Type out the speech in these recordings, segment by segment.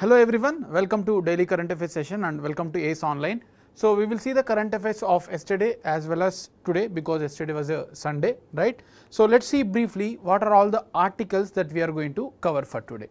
Hello everyone, welcome to daily current affairs session and welcome to ACE online. So we will see the current affairs of yesterday as well as today because yesterday was a Sunday, right? So let's see briefly what are all the articles that we are going to cover for today.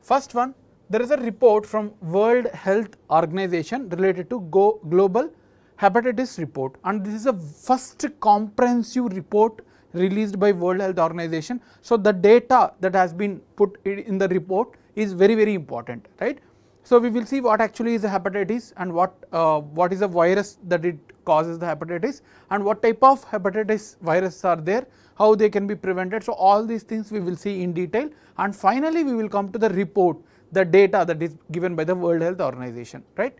First one, there is a report from World Health Organization related to Go global hepatitis report and this is a first comprehensive report released by World Health Organization. So the data that has been put in the report is very very important, right? So we will see what actually is a hepatitis and what uh, what is a virus that it causes the hepatitis and what type of hepatitis virus are there, how they can be prevented. So all these things we will see in detail and finally we will come to the report, the data that is given by the World Health Organization, right?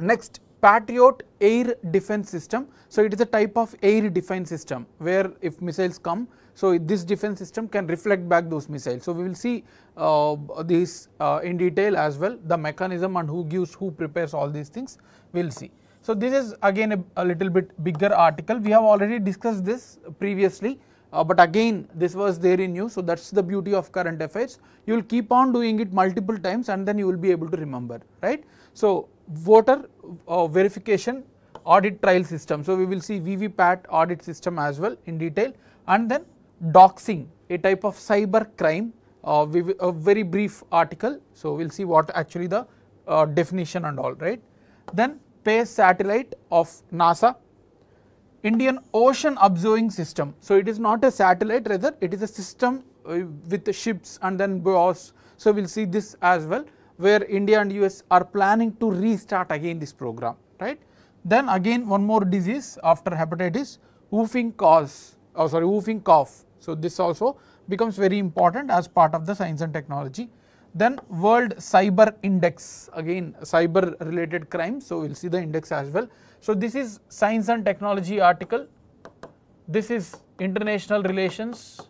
Next, Patriot air defense system. So it is a type of air defense system where if missiles come, so this defense system can reflect back those missiles. So we will see uh, these uh, in detail as well, the mechanism and who gives, who prepares all these things, we will see. So this is again a, a, little bit bigger article. We have already discussed this previously, uh, but again this was there in news. So that's the beauty of current affairs. You will keep on doing it multiple times and then you will be able to remember, right? So voter uh, verification audit trial system. So we will see VVPAT audit system as well in detail and then doxing a type of cyber crime uh, a very brief article. So we will see what actually the uh, definition and all right. Then PACE satellite of NASA, Indian Ocean Observing System. So it is not a satellite rather it is a system uh, with ships and then BOS. So we will see this as well where India and US are planning to restart again this program right. Then again one more disease after hepatitis whooping cause oh sorry whooping cough. So this also becomes very important as part of the science and technology. Then World Cyber Index again cyber related crime. So we will see the index as well. So this is science and technology article. This is international relations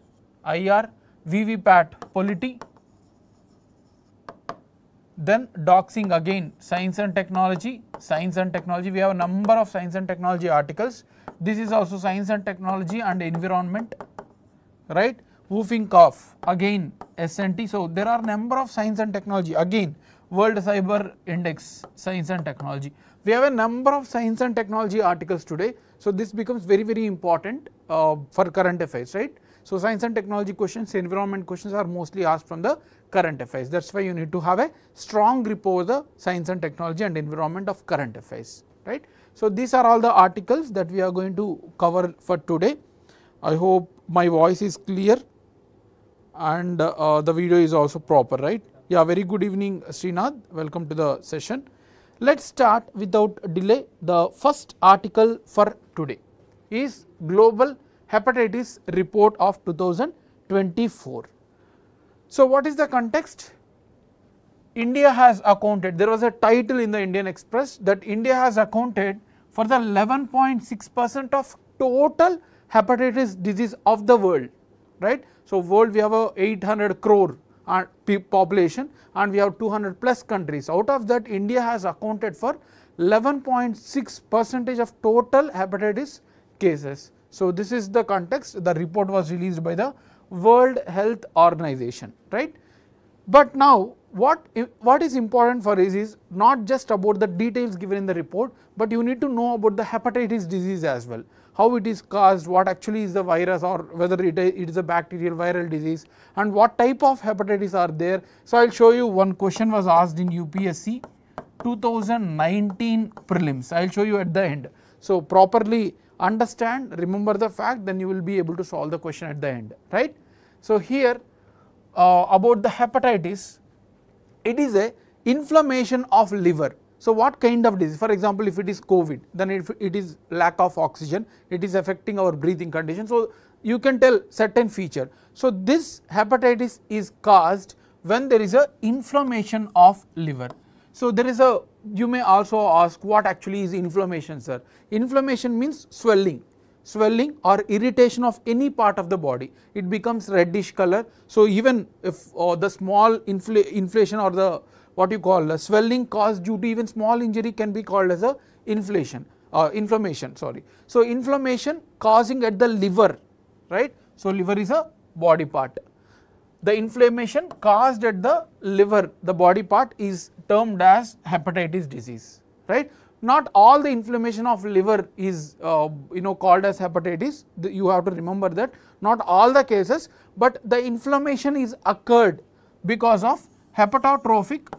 IR VVPAT polity. Then doxing again science and technology, science and technology. We have a number of science and technology articles. This is also science and technology and environment, right? Whooping cough again SNT. So there are number of science and technology again World Cyber Index science and technology. We have a number of science and technology articles today. So this becomes very very important uh, for current affairs, right? So science and technology questions, environment questions are mostly asked from the current affairs. That is why you need to have a strong grip over the science and technology and environment of current affairs, right. So these are all the articles that we are going to cover for today. I hope my voice is clear and uh, the video is also proper, right. Yeah, very good evening Srinath, welcome to the session. Let us start without delay. The first article for today is Global Hepatitis Report of 2024. So, what is the context? India has accounted, there was a title in the Indian Express that India has accounted for the 11.6 percent of total hepatitis disease of the world, right. So, world we have a 800 crore uh, population and we have 200 plus countries. Out of that India has accounted for 11.6 percentage of total hepatitis cases. So, this is the context the report was released by the World Health Organization, right. But now what, what is important for us is not just about the details given in the report, but you need to know about the hepatitis disease as well, how it is caused, what actually is the virus or whether it, is a bacterial viral disease and what type of hepatitis are there. So, I will show you one question was asked in UPSC 2019 prelims, I will show you at the end. So, properly understand, remember the fact then you will be able to solve the question at the end, right. So, here uh, about the hepatitis, it is a inflammation of liver. So, what kind of disease? For example, if it is COVID, then if it is lack of oxygen, it is affecting our breathing condition. So, you can tell certain feature. So, this hepatitis is caused when there is a inflammation of liver. So, there is a you may also ask what actually is inflammation sir. Inflammation means swelling, swelling or irritation of any part of the body, it becomes reddish color. So, even if uh, the small infl inflation or the what you call the swelling caused due to even small injury can be called as a inflation uh, inflammation sorry. So, inflammation causing at the liver right. So, liver is a body part. the inflammation caused at the liver, the body part is termed as hepatitis disease, right. Not all the inflammation of liver is uh, you know called as hepatitis, the, you have to remember that not all the cases, but the inflammation is occurred because of hepatotrophic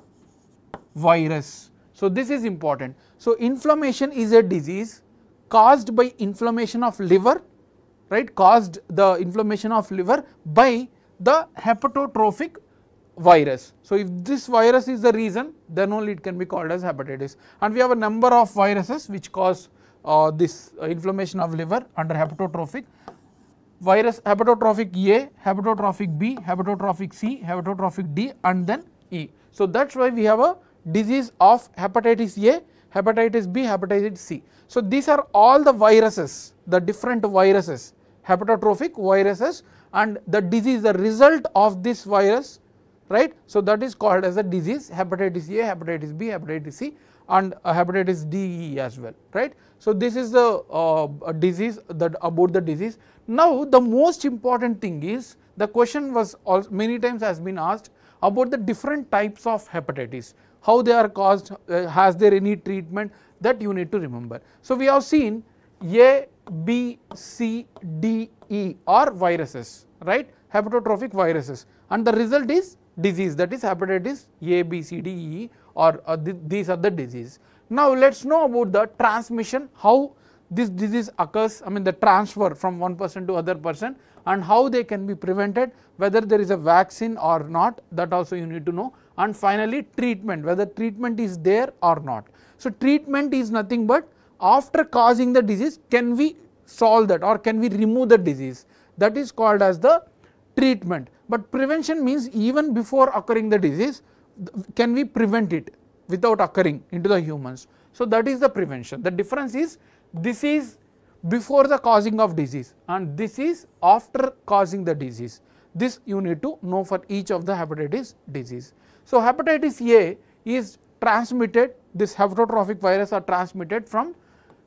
virus. So, this is important. So, inflammation is a disease caused by inflammation of liver, right, caused the inflammation of liver by the hepatotrophic virus. So, if this virus is the reason then only it can be called as hepatitis and we have a number of viruses which cause uh, this uh, inflammation of liver under hepatotrophic virus hepatotrophic A, hepatotrophic B, hepatotrophic C, hepatotrophic D and then E. So, that is why we have a disease of hepatitis A, hepatitis B, hepatitis C. So, these are all the viruses, the different viruses, hepatotrophic viruses and the disease, the result of this virus, right. So, that is called as a disease hepatitis A, hepatitis B, hepatitis C and hepatitis D, E as well, right. So, this is the uh, disease that about the disease. Now, the most important thing is the question was many times has been asked about the different types of hepatitis, how they are caused, uh, has there any treatment that you need to remember. So, we have seen A, B, C, D, E are viruses, right, hepatotrophic viruses and the result is disease that is hepatitis A, B, C, D, E or uh, th these are the disease. Now, let us know about the transmission, how this disease occurs, I mean the transfer from one person to other person and how they can be prevented, whether there is a vaccine or not that also you need to know and finally treatment, whether treatment is there or not. So, treatment is nothing but after causing the disease can we solve that or can we remove the disease that is called as the treatment. But prevention means even before occurring the disease can we prevent it without occurring into the humans. So, that is the prevention. The difference is this is before the causing of disease and this is after causing the disease. This you need to know for each of the hepatitis disease. So, hepatitis A is transmitted this hepatotrophic virus are transmitted from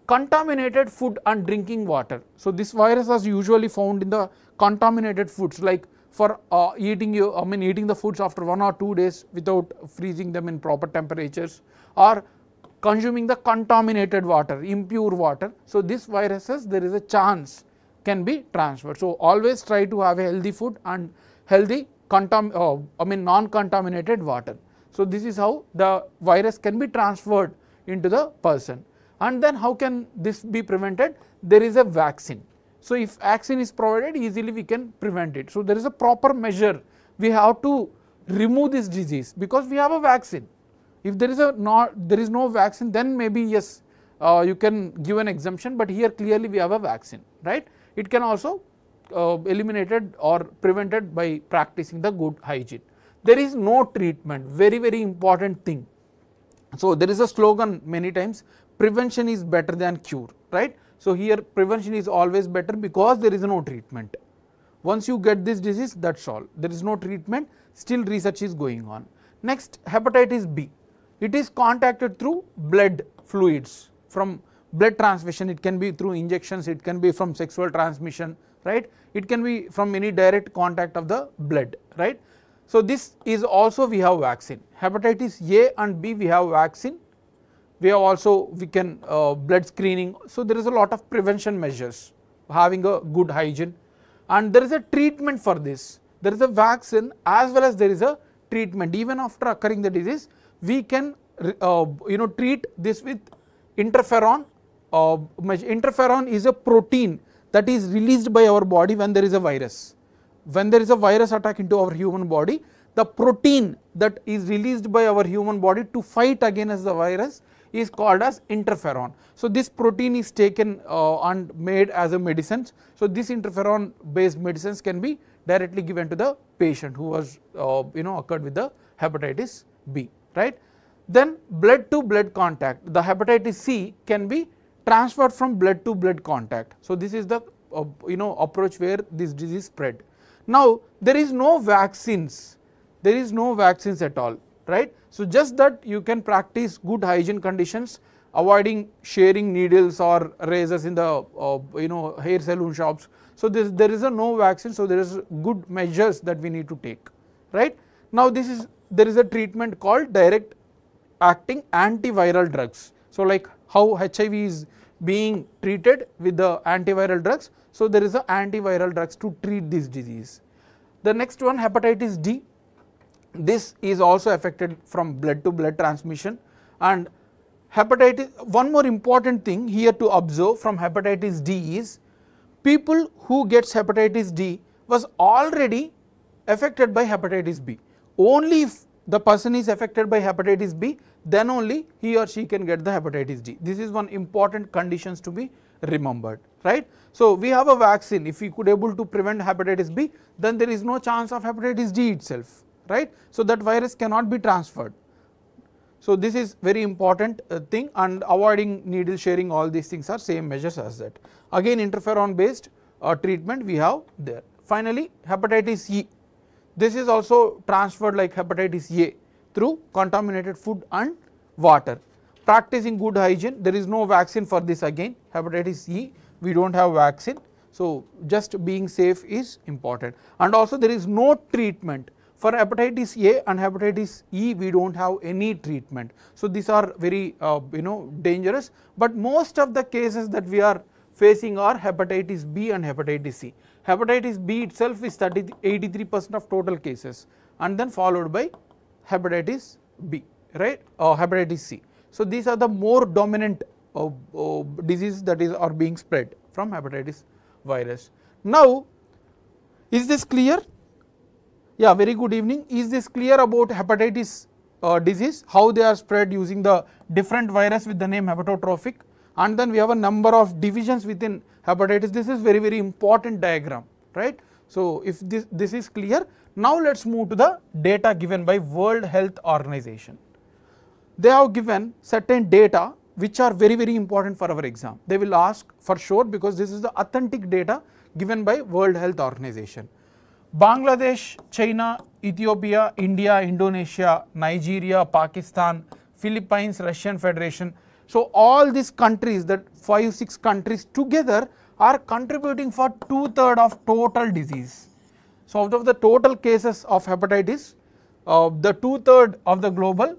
contaminated food and drinking water. So, this virus is usually found in the contaminated foods like for uh, eating you I mean eating the foods after 1 or 2 days without freezing them in proper temperatures or consuming the contaminated water impure water. So, this viruses there is a chance can be transferred. So, always try to have a healthy food and healthy contam uh, I mean non contaminated water. So, this is how the virus can be transferred into the person and then how can this be prevented? There is a vaccine. So, if vaccine is provided easily we can prevent it. So, there is a proper measure we have to remove this disease because we have a vaccine. If there is a not there is no vaccine then maybe yes uh, you can give an exemption, but here clearly we have a vaccine right. It can also uh, eliminated or prevented by practicing the good hygiene. There is no treatment very very important thing. So, there is a slogan many times prevention is better than cure right. So, here prevention is always better because there is no treatment. Once you get this disease that is all there is no treatment still research is going on. Next hepatitis B it is contacted through blood fluids. From blood transmission it can be through injections it can be from sexual transmission right? It can be from any direct contact of the blood right. So, this is also we have vaccine. Hepatitis A and B we have vaccine. We have also we can uh, blood screening. So, there is a lot of prevention measures having a good hygiene. And there is a treatment for this. There is a vaccine as well as there is a treatment. Even after occurring the disease we can uh, you know treat this with interferon. Uh, interferon is a protein that is released by our body when there is a virus. When there is a virus attack into our human body, the protein that is released by our human body to fight against the virus is called as interferon. So, this protein is taken uh, and made as a medicine. So, this interferon based medicines can be directly given to the patient who was uh, you know occurred with the hepatitis B right. Then blood to blood contact the hepatitis C can be transferred from blood to blood contact. So, this is the uh, you know approach where this disease spread. Now, there is no vaccines, there is no vaccines at all right. So, just that you can practice good hygiene conditions avoiding sharing needles or razors in the uh, you know hair salon shops. So, this, there is a no vaccine, so there is good measures that we need to take, right. Now, this is there is a treatment called direct acting antiviral drugs. So, like how HIV is being treated with the antiviral drugs. So, there is a antiviral drugs to treat this disease. The next one hepatitis D, this is also affected from blood to blood transmission and hepatitis, one more important thing here to observe from hepatitis D is people who gets hepatitis D was already affected by hepatitis B. Only if the person is affected by hepatitis B, then only he or she can get the hepatitis D. This is one important conditions to be remembered, right. So, we have a vaccine, if we could able to prevent hepatitis B, then there is no chance of hepatitis D itself, right. So, that virus cannot be transferred. So, this is very important uh, thing and avoiding needle sharing all these things are same measures as that. Again interferon based uh, treatment we have there. Finally, hepatitis E, this is also transferred like hepatitis A through contaminated food and water. Practicing good hygiene, there is no vaccine for this again, hepatitis E, we do not have vaccine. So, just being safe is important and also there is no treatment for hepatitis A and hepatitis E we do not have any treatment. So, these are very uh, you know dangerous, but most of the cases that we are facing are hepatitis B and hepatitis C. Hepatitis B itself is 83 percent of total cases and then followed by hepatitis B right or hepatitis C. So, these are the more dominant uh, uh, diseases that is are being spread from hepatitis virus. Now, is this clear? Yeah, very good evening. Is this clear about hepatitis uh, disease, how they are spread using the different virus with the name hepatotrophic and then we have a number of divisions within hepatitis. This is very, very important diagram, right. So, if this, this is clear, now let us move to the data given by World Health Organization. They have given certain data which are very, very important for our exam. They will ask for sure because this is the authentic data given by World Health Organization. Bangladesh, China, Ethiopia, India, Indonesia, Nigeria, Pakistan, Philippines, Russian Federation. So, all these countries that 5, 6 countries together are contributing for two third of total disease. So, out of the total cases of hepatitis, uh, the two third of the global,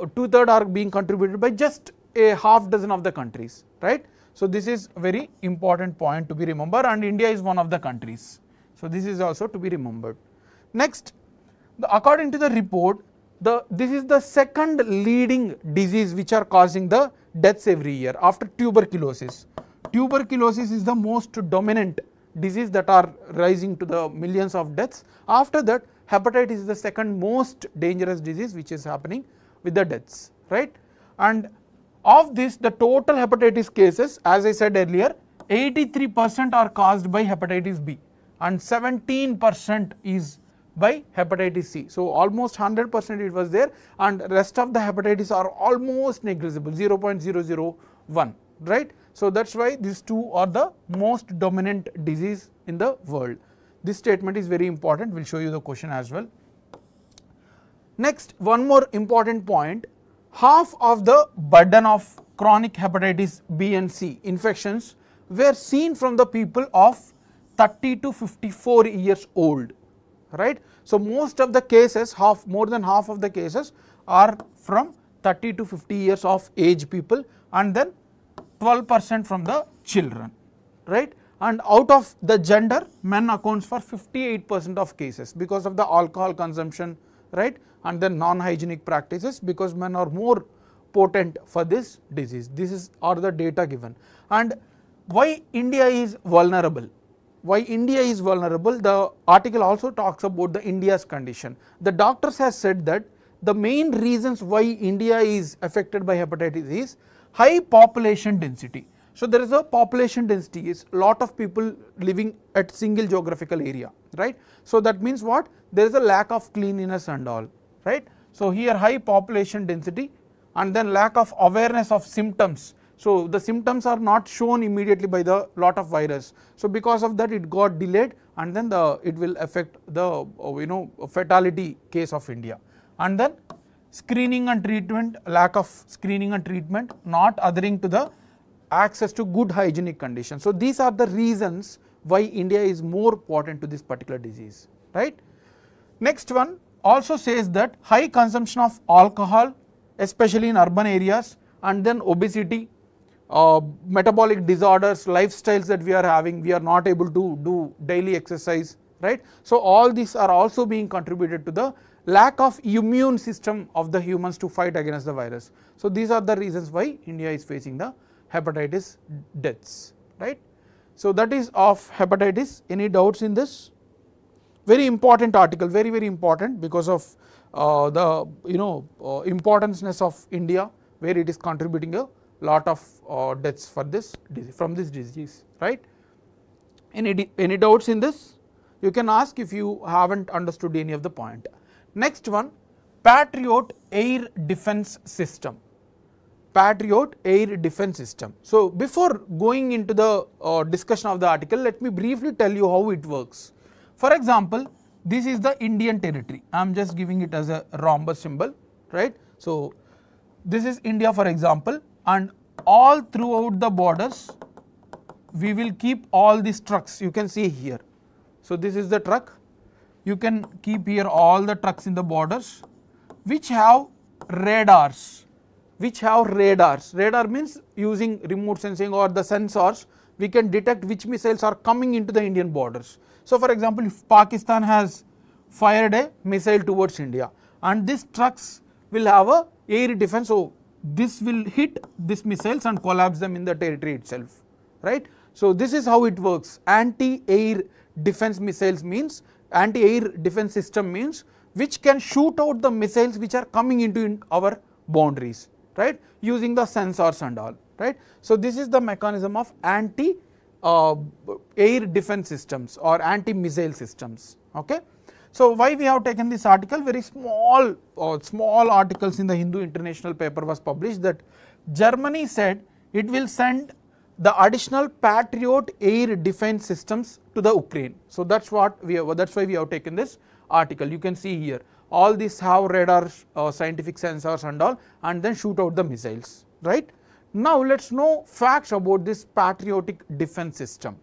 uh, two third are being contributed by just a half dozen of the countries, right. So, this is very important point to be remember and India is one of the countries. So, this is also to be remembered. Next, the, according to the report, the this is the second leading disease which are causing the deaths every year after tuberculosis. Tuberculosis is the most dominant disease that are rising to the millions of deaths. After that, hepatitis is the second most dangerous disease which is happening with the deaths, right. And of this, the total hepatitis cases, as I said earlier, 83 percent are caused by hepatitis B and 17 percent is by hepatitis C. So, almost 100 percent it was there and rest of the hepatitis are almost negligible 0.001 right. So, that is why these two are the most dominant disease in the world. This statement is very important we will show you the question as well. Next one more important point half of the burden of chronic hepatitis B and C infections were seen from the people of 30 to 54 years old right. So, most of the cases half more than half of the cases are from 30 to 50 years of age people and then 12 percent from the children right and out of the gender men accounts for 58 percent of cases because of the alcohol consumption right and then non-hygienic practices because men are more potent for this disease. This is are the data given and why India is vulnerable why India is vulnerable, the article also talks about the India's condition. The doctors have said that the main reasons why India is affected by hepatitis is high population density. So, there is a population density is lot of people living at single geographical area right. So, that means what there is a lack of cleanliness and all right. So, here high population density and then lack of awareness of symptoms so, the symptoms are not shown immediately by the lot of virus. So, because of that it got delayed and then the it will affect the uh, you know fatality case of India. And then screening and treatment, lack of screening and treatment, not adhering to the access to good hygienic conditions. So, these are the reasons why India is more potent to this particular disease, right. Next one also says that high consumption of alcohol, especially in urban areas and then obesity, uh, metabolic disorders, lifestyles that we are having, we are not able to do daily exercise, right. So, all these are also being contributed to the lack of immune system of the humans to fight against the virus. So, these are the reasons why India is facing the hepatitis deaths, right. So, that is of hepatitis. Any doubts in this? Very important article, very very important because of uh, the you know uh, importanceness of India where it is contributing a lot of uh, deaths for this from this disease, right. Any, any doubts in this? You can ask if you haven't understood any of the point. Next one, Patriot Air Defense System. Patriot Air Defense System. So, before going into the uh, discussion of the article, let me briefly tell you how it works. For example, this is the Indian territory. I am just giving it as a rhombus symbol, right. So, this is India for example and all throughout the borders we will keep all these trucks you can see here. So, this is the truck you can keep here all the trucks in the borders which have radars which have radars radar means using remote sensing or the sensors we can detect which missiles are coming into the Indian borders. So, for example, if Pakistan has fired a missile towards India and these trucks will have a air defense. So, this will hit these missiles and collapse them in the territory itself, right. So, this is how it works anti-air defense missiles means anti-air defense system means which can shoot out the missiles which are coming into in our boundaries right using the sensors and all right. So, this is the mechanism of anti uh, air defense systems or anti missile systems okay. So, why we have taken this article very small uh, small articles in the Hindu international paper was published that Germany said it will send the additional Patriot air defense systems to the Ukraine. So, that is what we have, that is why we have taken this article. You can see here all these have radar uh, scientific sensors and all and then shoot out the missiles, right. Now, let us know facts about this patriotic defense system.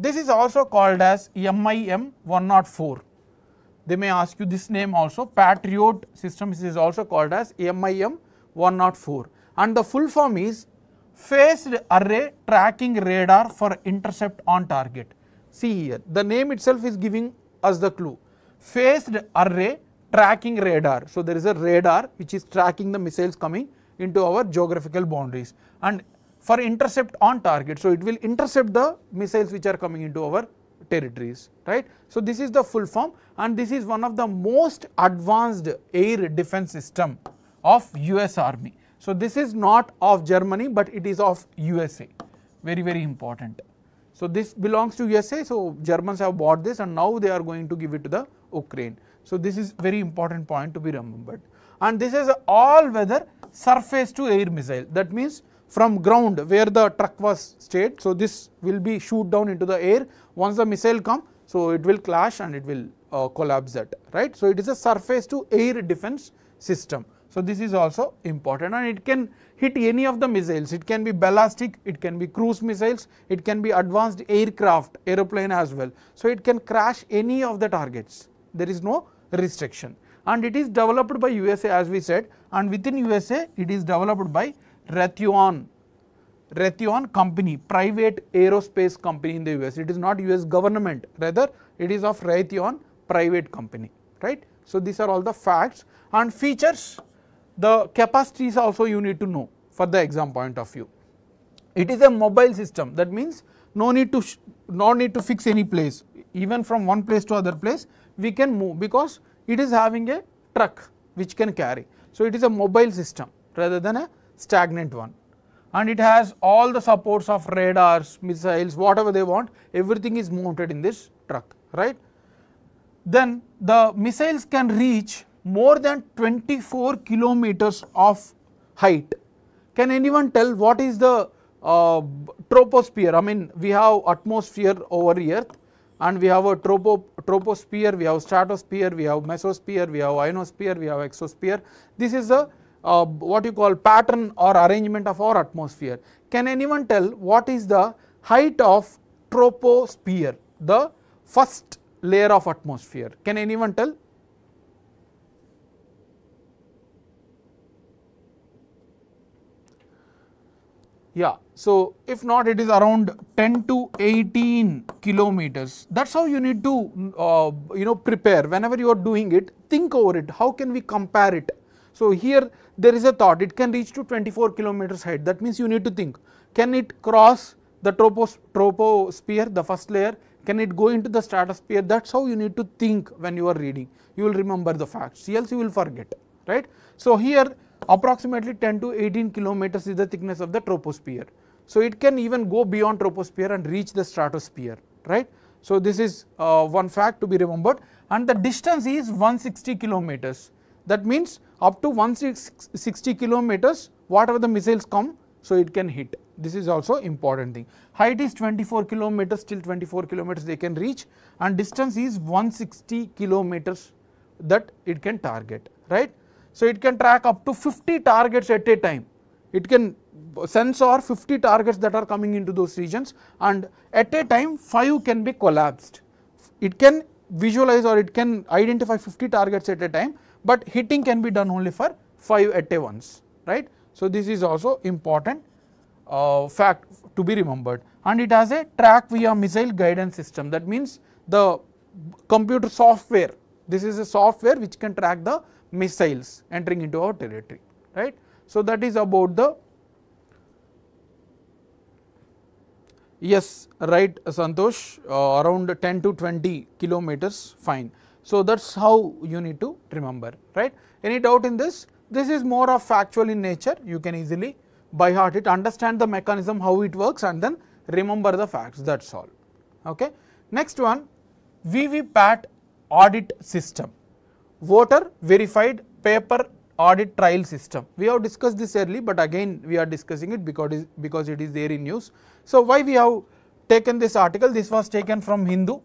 This is also called as MIM 104. They may ask you this name also Patriot system is also called as MIM 104 and the full form is phased array tracking radar for intercept on target. See here, the name itself is giving us the clue. Phased array tracking radar. So, there is a radar which is tracking the missiles coming into our geographical boundaries and for intercept on target. So, it will intercept the missiles which are coming into our territories, right. So, this is the full form and this is one of the most advanced air defense system of US Army. So, this is not of Germany, but it is of USA, very very important. So, this belongs to USA, so Germans have bought this and now they are going to give it to the Ukraine. So, this is very important point to be remembered and this is all weather surface to air missile that means from ground where the truck was stayed. So, this will be shoot down into the air once the missile come. So, it will clash and it will uh, collapse that right. So, it is a surface to air defense system. So, this is also important and it can hit any of the missiles, it can be ballistic, it can be cruise missiles, it can be advanced aircraft, aeroplane as well. So, it can crash any of the targets, there is no restriction and it is developed by USA as we said and within USA it is developed by Raytheon, Raytheon company, private aerospace company in the US, it is not US government rather it is of Raytheon private company, right. So, these are all the facts and features the capacities also you need to know for the exam point of view. It is a mobile system that means no need to no need to fix any place even from one place to other place we can move because it is having a truck which can carry. So, it is a mobile system rather than a stagnant one and it has all the supports of radars, missiles whatever they want everything is mounted in this truck right. Then the missiles can reach more than 24 kilometers of height. Can anyone tell what is the uh, troposphere? I mean we have atmosphere over earth and we have a tropo, troposphere, we have stratosphere, we have mesosphere, we have ionosphere, we have exosphere. This is the uh, what you call pattern or arrangement of our atmosphere. Can anyone tell what is the height of troposphere, the first layer of atmosphere? Can anyone tell? Yeah, so if not it is around 10 to 18 kilometers. That's how you need to uh, you know prepare whenever you are doing it think over it how can we compare it. So here there is a thought it can reach to 24 kilometers height that means you need to think can it cross the tropos troposphere the first layer can it go into the stratosphere that is how you need to think when you are reading you will remember the facts else you will forget right. So here approximately 10 to 18 kilometers is the thickness of the troposphere. So it can even go beyond troposphere and reach the stratosphere right. So this is uh, one fact to be remembered and the distance is 160 kilometers that means up to 160 kilometers whatever the missiles come so it can hit this is also important thing. Height is 24 kilometers till 24 kilometers they can reach and distance is 160 kilometers that it can target right. So, it can track up to 50 targets at a time. It can sensor 50 targets that are coming into those regions and at a time 5 can be collapsed. It can visualize or it can identify 50 targets at a time, but hitting can be done only for 5 at a once, right. So, this is also important uh, fact to be remembered and it has a track via missile guidance system that means the computer software this is a software which can track the missiles entering into our territory right. So, that is about the yes right Santosh uh, around 10 to 20 kilometers fine. So, that is how you need to remember right. Any doubt in this? This is more of factual in nature you can easily by heart it understand the mechanism how it works and then remember the facts that is all. Okay. Next one VVPAT audit system voter verified paper audit trial system. We have discussed this early, but again we are discussing it because, because it is there in news. So, why we have taken this article? This was taken from Hindu,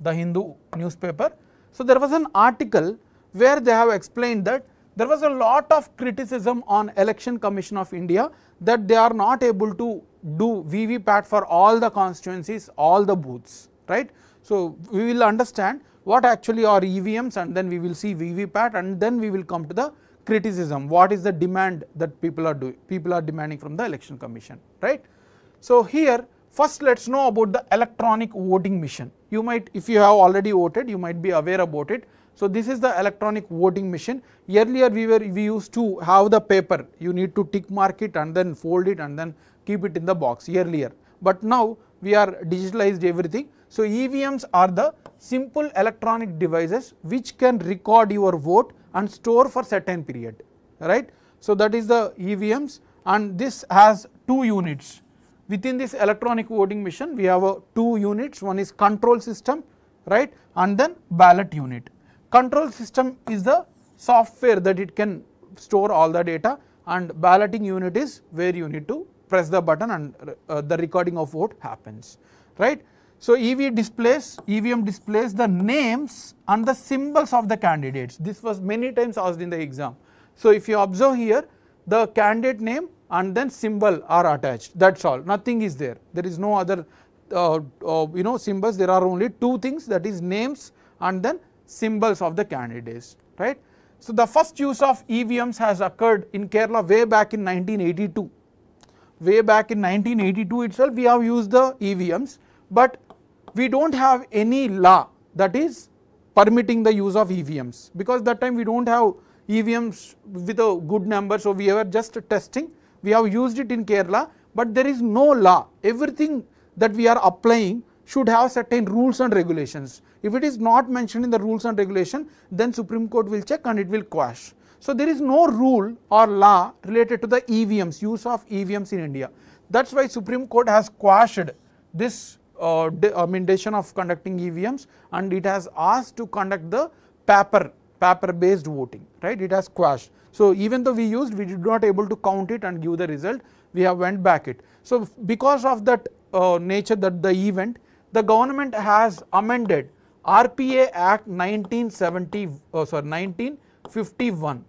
the Hindu newspaper. So, there was an article where they have explained that there was a lot of criticism on election commission of India that they are not able to do VVPAT for all the constituencies, all the booths, right. So, we will understand what actually are EVMs and then we will see VVPAT and then we will come to the criticism, what is the demand that people are doing, people are demanding from the election commission, right. So, here first let us know about the electronic voting machine. You might, if you have already voted, you might be aware about it. So, this is the electronic voting machine. Earlier we were, we used to have the paper, you need to tick mark it and then fold it and then keep it in the box earlier. But now we are digitalized everything. So, EVMs are the simple electronic devices which can record your vote and store for certain period, right. So, that is the EVMs and this has two units. Within this electronic voting machine, we have two units, one is control system, right, and then ballot unit. Control system is the software that it can store all the data and balloting unit is where you need to press the button and uh, the recording of vote happens, right. So, EV displays, EVM displays the names and the symbols of the candidates. This was many times asked in the exam. So, if you observe here, the candidate name and then symbol are attached, that is all, nothing is there. There is no other, uh, uh, you know, symbols, there are only two things that is names and then symbols of the candidates, right. So, the first use of EVMs has occurred in Kerala way back in 1982. Way back in 1982 itself, we have used the EVMs, but we do not have any law that is permitting the use of EVMs because that time we do not have EVMs with a good number. So, we were just testing we have used it in Kerala, but there is no law everything that we are applying should have certain rules and regulations. If it is not mentioned in the rules and regulation then Supreme Court will check and it will quash. So, there is no rule or law related to the EVMs use of EVMs in India that is why Supreme Court has quashed this uh, of conducting EVMs and it has asked to conduct the paper paper based voting right it has quashed. So, even though we used we did not able to count it and give the result we have went back it. So, because of that uh, nature that the event the government has amended RPA Act 1970, oh sorry 1951,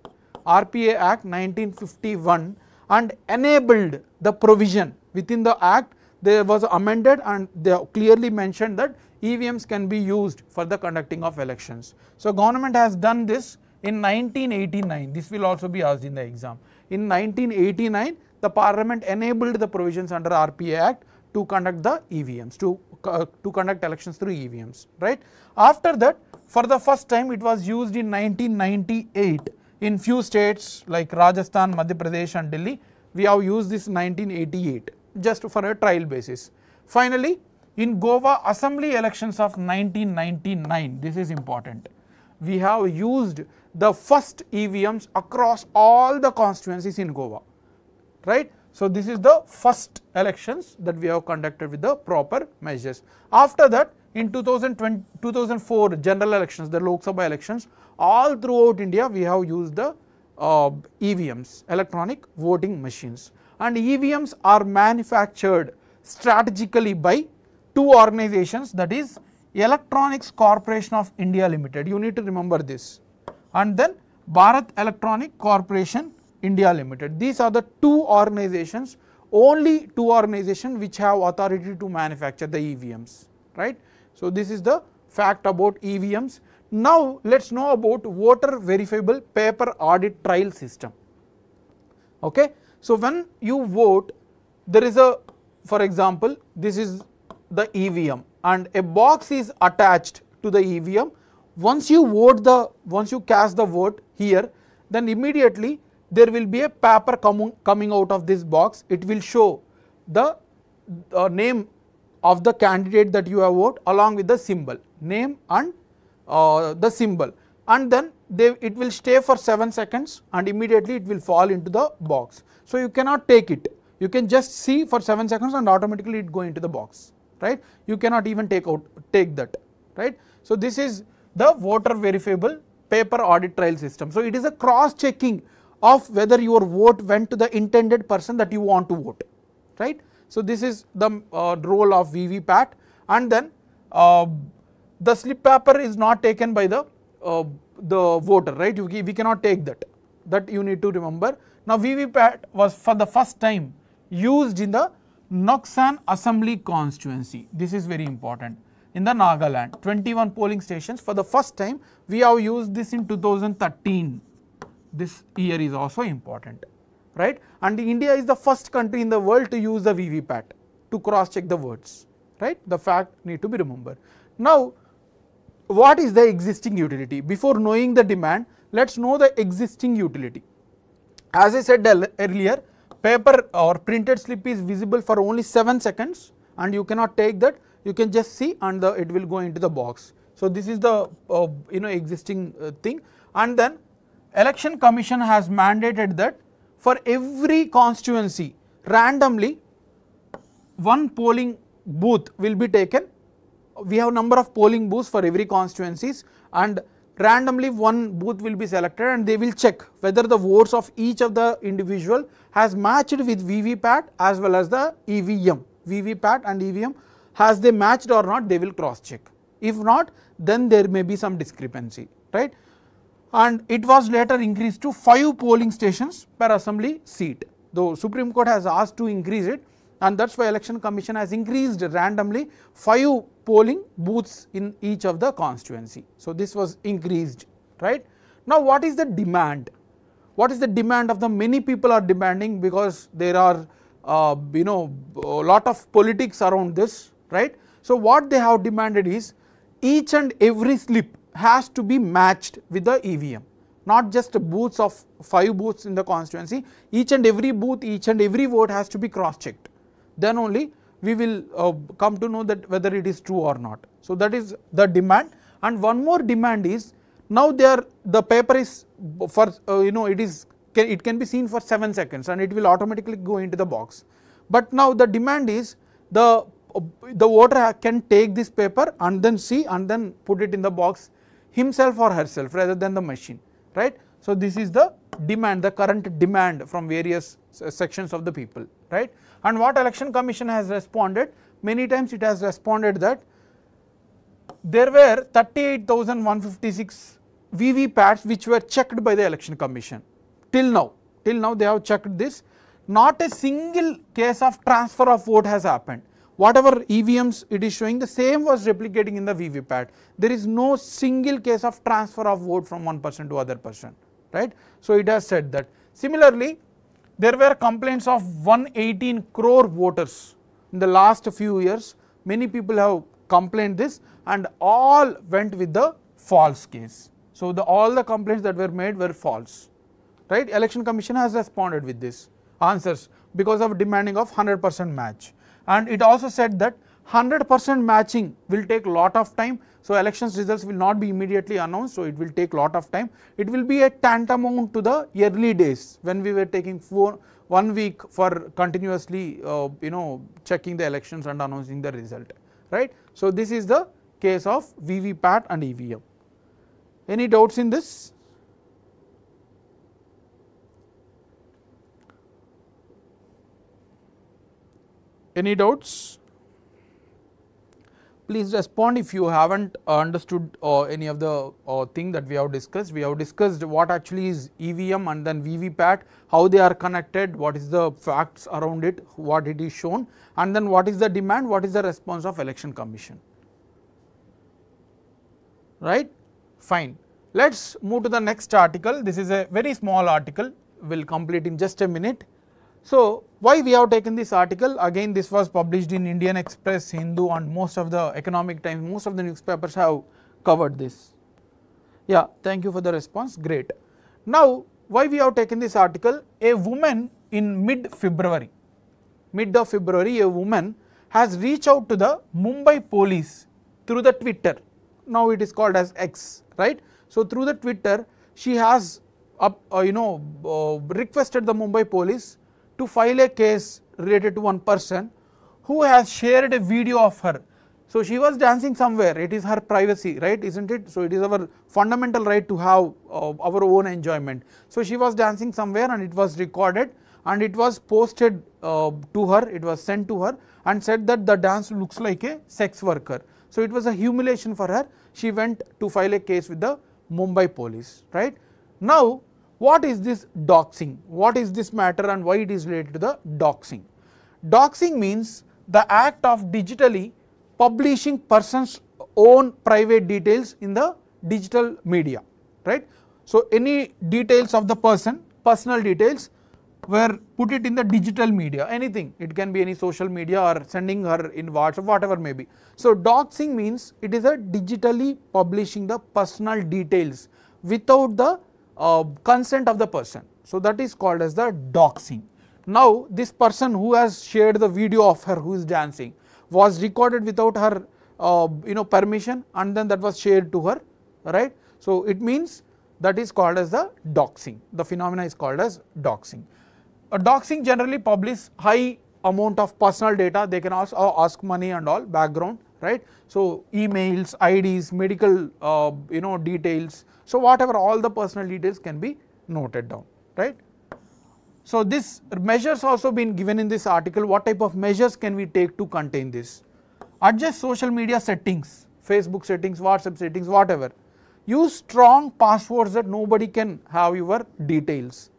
RPA Act 1951 and enabled the provision within the act there was amended and they clearly mentioned that EVMs can be used for the conducting of elections. So, government has done this in 1989, this will also be asked in the exam. In 1989, the parliament enabled the provisions under RPA Act to conduct the EVMs, to, uh, to conduct elections through EVMs, right. After that, for the first time it was used in 1998 in few states like Rajasthan, Madhya Pradesh and Delhi, we have used this 1988 just for a trial basis. Finally, in Goa assembly elections of 1999, this is important, we have used the first EVMs across all the constituencies in Goa, right. So, this is the first elections that we have conducted with the proper measures. After that in 2020, 2004 general elections, the Lok Sabha elections, all throughout India we have used the uh, EVMs, electronic voting machines and EVMs are manufactured strategically by two organizations that is Electronics Corporation of India Limited, you need to remember this and then Bharat Electronic Corporation India Limited. These are the two organizations, only two organizations which have authority to manufacture the EVMs, right. So, this is the fact about EVMs. Now, let us know about voter verifiable paper audit trail system. Okay. So, when you vote there is a for example, this is the EVM and a box is attached to the EVM. Once you vote the once you cast the vote here then immediately there will be a paper coming coming out of this box. It will show the uh, name of the candidate that you have voted along with the symbol. Name and uh, the symbol. And then they, it will stay for 7 seconds and immediately it will fall into the box. So, you cannot take it. You can just see for 7 seconds and automatically it go into the box right you cannot even take out take that right. So, this is the voter verifiable paper audit trail system. So, it is a cross checking of whether your vote went to the intended person that you want to vote right. So, this is the uh, role of VVPAT and then uh, the slip paper is not taken by the uh, the voter right we, we cannot take that that you need to remember. Now, VVPAT was for the first time used in the Noksen assembly constituency. This is very important. In the Nagaland 21 polling stations. For the first time we have used this in 2013 this year is also important right? And India is the first country in the world to use the VVPAT to cross check the words right? The fact need to be remembered. Now what is the existing utility? Before knowing the demand let us know the existing utility. As I said earlier paper or printed slip is visible for only 7 seconds and you cannot take that you can just see and the, it will go into the box. So, this is the uh, you know existing uh, thing and then election commission has mandated that for every constituency randomly one polling booth will be taken. We have number of polling booths for every constituencies and randomly one booth will be selected and they will check whether the votes of each of the individual has matched with VVPAT as well as the EVM. VVPAT and EVM has they matched or not they will cross check. If not then there may be some discrepancy right and it was later increased to 5 polling stations per assembly seat. Though Supreme Court has asked to increase it and that is why election commission has increased randomly 5 polling booths in each of the constituency. So, this was increased right. Now, what is the demand? What is the demand of the many people are demanding because there are uh, you know a lot of politics around this right. So, what they have demanded is each and every slip has to be matched with the EVM not just booths of 5 booths in the constituency each and every booth each and every vote has to be cross checked then only we will uh, come to know that whether it is true or not. So, that is the demand and one more demand is now there the paper is for uh, you know it is it can be seen for 7 seconds and it will automatically go into the box. But now the demand is the uh, the voter can take this paper and then see and then put it in the box himself or herself rather than the machine right. So, this is the demand the current demand from various sections of the people right. And what election commission has responded, many times it has responded that there were 38,156 VVPATs which were checked by the election commission till now, till now they have checked this, not a single case of transfer of vote has happened. Whatever EVMs it is showing the same was replicating in the VVPAT. There is no single case of transfer of vote from one person to other person, right. So, it has said that. Similarly, there were complaints of 118 crore voters in the last few years. Many people have complained this and all went with the false case. So, the, all the complaints that were made were false, right. Election Commission has responded with this answers because of demanding of 100 percent match and it also said that 100 percent matching will take lot of time. So, elections results will not be immediately announced. So, it will take lot of time. It will be a tantamount to the early days when we were taking four, one week for continuously uh, you know checking the elections and announcing the result right. So, this is the case of VVPAT and EVM. Any doubts in this? Any doubts? Please respond if you haven't understood uh, any of the uh, thing that we have discussed. We have discussed what actually is EVM and then VVPAT, how they are connected, what is the facts around it, what it is shown and then what is the demand, what is the response of election commission. Right? Fine. Let us move to the next article. This is a very small article, we will complete in just a minute. So, why we have taken this article again this was published in Indian Express, Hindu and most of the economic times most of the newspapers have covered this. Yeah thank you for the response great. Now why we have taken this article a woman in mid February mid of February a woman has reached out to the Mumbai police through the Twitter now it is called as X right. So, through the Twitter she has up, uh, you know uh, requested the Mumbai police to file a case related to one person who has shared a video of her. So, she was dancing somewhere, it is her privacy, right, is not it? So, it is our fundamental right to have uh, our own enjoyment. So, she was dancing somewhere and it was recorded and it was posted uh, to her, it was sent to her and said that the dance looks like a sex worker. So, it was a humiliation for her, she went to file a case with the Mumbai police, right. Now, what is this doxing? What is this matter and why it is related to the doxing? Doxing means the act of digitally publishing person's own private details in the digital media, right. So, any details of the person, personal details were put it in the digital media, anything, it can be any social media or sending her in WhatsApp, whatever may be. So, doxing means it is a digitally publishing the personal details without the uh, consent of the person. So, that is called as the doxing. Now, this person who has shared the video of her who is dancing was recorded without her uh, you know permission and then that was shared to her right. So, it means that is called as the doxing the phenomena is called as doxing. A doxing generally publish high amount of personal data they can also ask money and all background right. So, emails, IDs, medical uh, you know details. So, whatever all the personal details can be noted down right. So, this measures also been given in this article what type of measures can we take to contain this. Adjust social media settings, Facebook settings, WhatsApp settings whatever. Use strong passwords that nobody can have your details